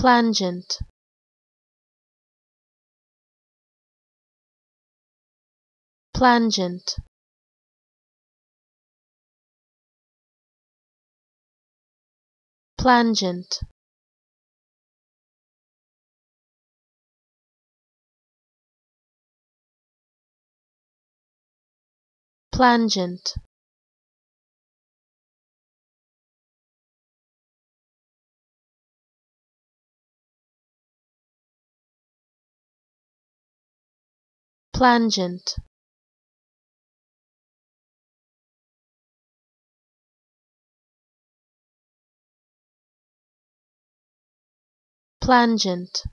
plangent plangent plangent plangent plangent plangent